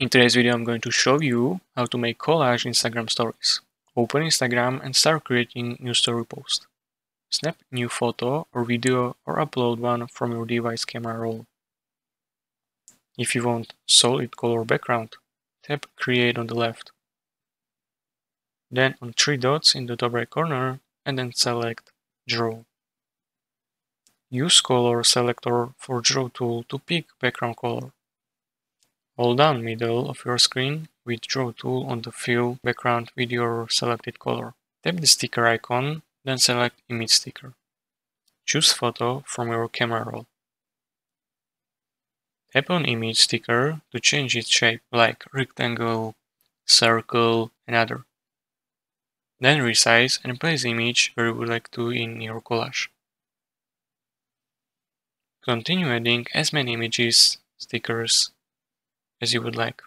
In today's video I'm going to show you how to make collage Instagram stories. Open Instagram and start creating new story post. Snap new photo or video or upload one from your device camera roll. If you want solid color background, tap create on the left. Then on three dots in the top right corner and then select draw. Use color selector for draw tool to pick background color. Hold down middle of your screen with draw tool on the fill background with your selected color. Tap the sticker icon, then select image sticker. Choose photo from your camera roll. Tap on image sticker to change its shape like rectangle, circle and other. Then resize and place image where you would like to in your collage. Continue adding as many images, stickers, as you would like.